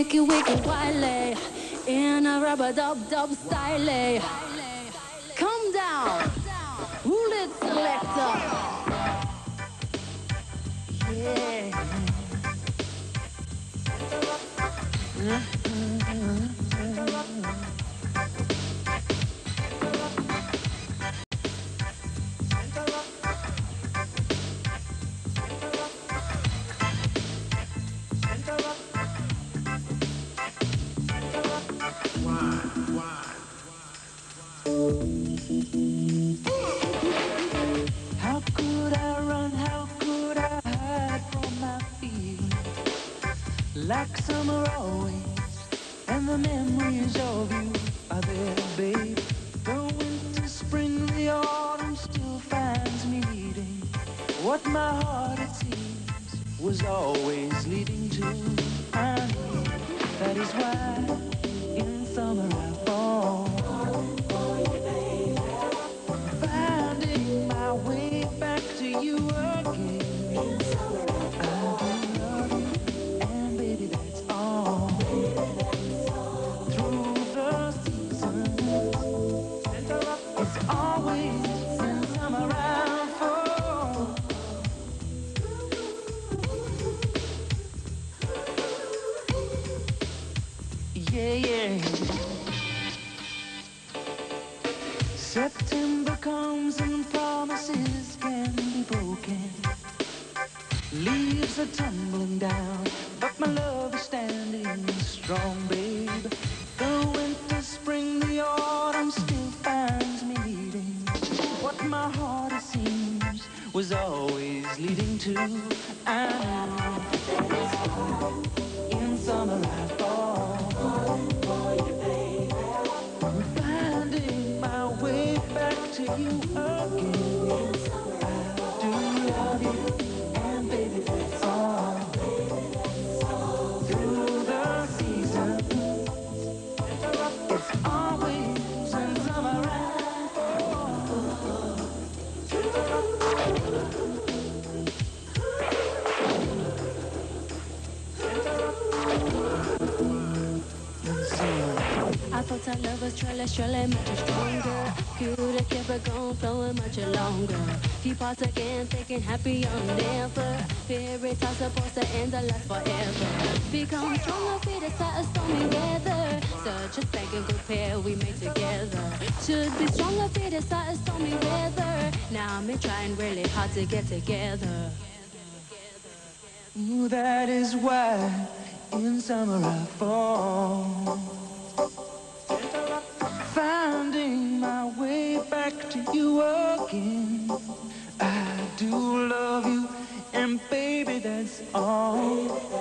wicked, wicked wily in a rubber dub dub style. Come down, rule it selector. Yeah. How Like summer always, and the memories of you are there, babe. The winter, spring, the autumn still finds me needing what my heart it seems was always leading Yeah, yeah. September comes and promises can be broken. Leaves are tumbling down, but my love is standing strong, babe. The winter, spring, the autumn still finds me needing what my heart it seems was always leading to. I you truly, truly much stronger. Could have kept it going, flowing much longer. Keep us again, thinking happy on never. Fairy tales supposed to end and last forever. Become stronger, fit aside stormy weather. Such a spanking good pair we made together. Should be stronger, fit aside stormy weather. Now I'm trying really hard to get together. Ooh, that is why in summer I fall. All.